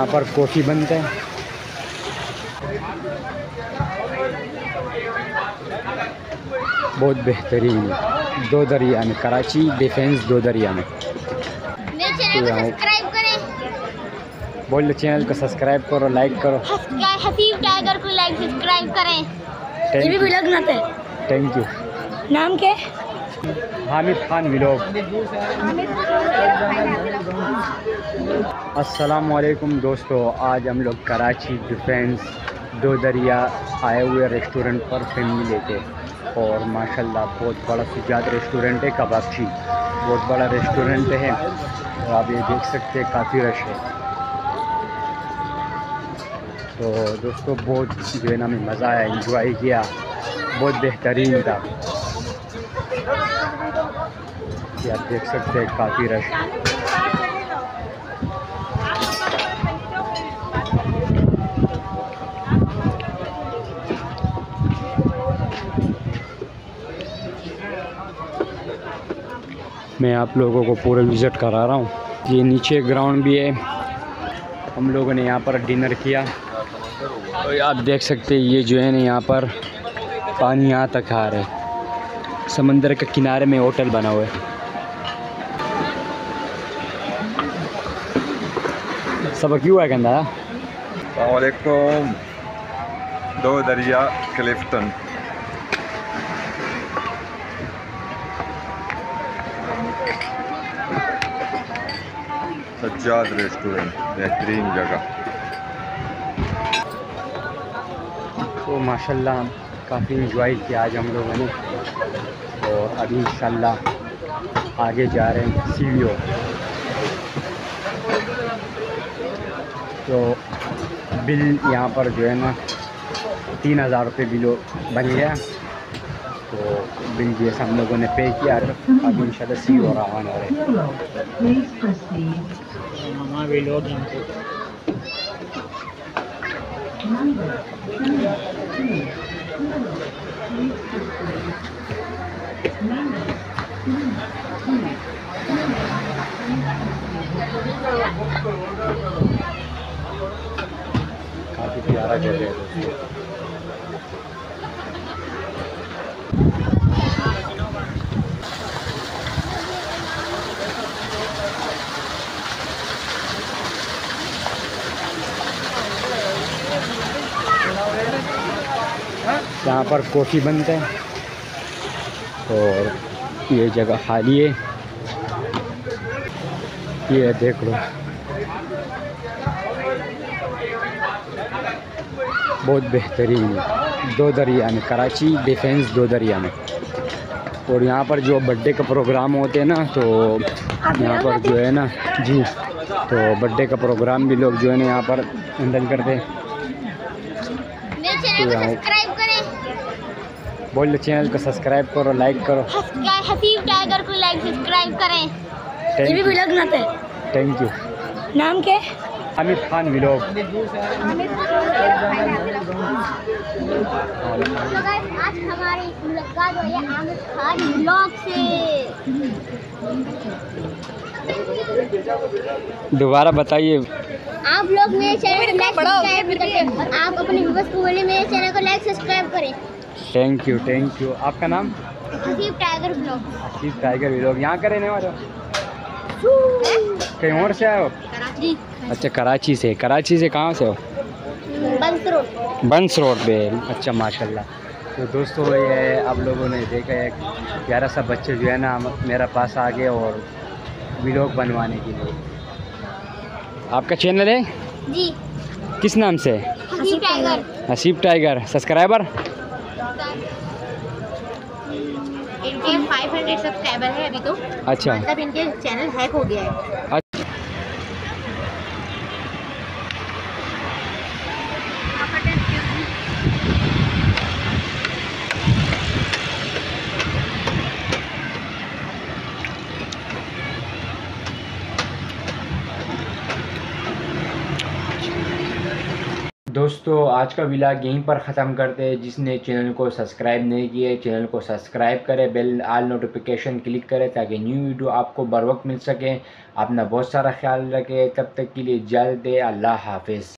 यहाँ पर कॉफ़ी बनता है। बहुत बेहतरीन दो दरिया में कराची डिफेंस दो दरिया में। मेरे चैनल को सब्सक्राइब चैनल को सब्सक्राइब करो लाइक करो। हसीब टाइगर को लाइक सब्सक्राइब करें। यू ब्लॉग बनाते हैं। थैंक यू नाम क्या हामिद खान विलोक अस्सलाम वालेकुम दोस्तों, आज हम लोग कराची डिफेंस दो दरिया आए हुए रेस्टोरेंट पर फैमिली लेके। और माशाल्लाह, बहुत बड़ा सुजात रेस्टोरेंट है कबाबची। बहुत बड़ा रेस्टोरेंट है। और आप ये देख सकते हैं, काफ़ी रश है। तो दोस्तों, बहुत जो है ना मज़ा आया इंजॉय किया। बहुत बेहतरीन था। ये आप देख सकते हैं काफ़ी रश। मैं आप लोगों को पूरा विज़िट करा रहा हूँ। ये नीचे ग्राउंड भी है। हम लोगों ने यहाँ पर डिनर किया। और आप देख सकते हैं, ये जो है ना यहाँ पर पानी यहाँ तक आ रहा है। समंदर के किनारे में होटल बना हुआ है। सब क्यों है कहना? वालेकुम दो दरिया क्लिफ्टन। सज्जाद रेस्टोरेंट बेहतरीन जगह। तो माशाल्लाह काफ़ी इंजॉय किया आज हम लोगों ने। और अभी इंशाल्लाह आगे जा रहे हैं सीढ़ियों तो बिल यहाँ पर जो है ना, तीन हज़ार रुपये बिल बन गया। तो बिल जैसा हम लोगों ने पे किया। अभी इंशाल्लाह सी हो रवाना हो। रहे प्यारा जगह है यहाँ पर कॉफ़ी बनते है। और ये जगह खाली है। ये देख लो। बहुत बेहतरीन है दो दरिया में कराची डिफेंस दो दरिया में। और यहाँ पर जो बर्थडे का प्रोग्राम होते हैं ना तो यहाँ पर जो है ना जी तो बर्थडे का प्रोग्राम भी लोग जो है ना यहाँ पर हैंडल करते हैं। मेरे चैनल को सब्सक्राइब करें। बोल चैनल को सब्सक्राइब करो लाइक करो। हसीब टाइगर को लाइक सब्सक्राइब करें। थैंक यू ब्लॉग बनाते हैं। थैंक यू नाम क्या हामिद खान विलोक। तो आज हमारी मुलाकात हुई है आमिर खान ब्लॉग से। दोबारा बताइए। आप लोग मेरे चैनल को लाइक सब्सक्राइब करें और आप अपने व्यूवर्स को बोले मेरे चैनल को लाइक सब्सक्राइब करें। थैंक यू थैंक यू आपका नाम? Haseeb Tiger blog Ashish Tiger vlog यहाँ का रहने वाले कहीं और से आए हो? जी अच्छा कराची से। कराची से कहाँ से हो? बंद रोड। बंस रोड पे। अच्छा माशाल्लाह। तो दोस्तों ये आप लोगों ने देखा है प्यारा सा बच्चे जो है ना मेरा पास आ गए और व्लॉग बनवाने के लिए। आपका चैनल है? जी। किस नाम से? Haseeb Tiger Haseeb Tiger subscriber इनके 500 सब्सक्राइबर है अभी तो। अच्छा। मतलब इनके चैनल हैक हो गया है। दोस्तों, आज का विलाग यहीं पर ख़त्म करते हैं। जिसने चैनल को सब्सक्राइब नहीं किया चैनल को सब्सक्राइब करें बेल आल नोटिफिकेशन क्लिक करें ताकि न्यू वीडियो आपको बर वक्त मिल सके। अपना बहुत सारा ख्याल रखें। तब तक के लिए जल्द अल्लाह हाफिज़।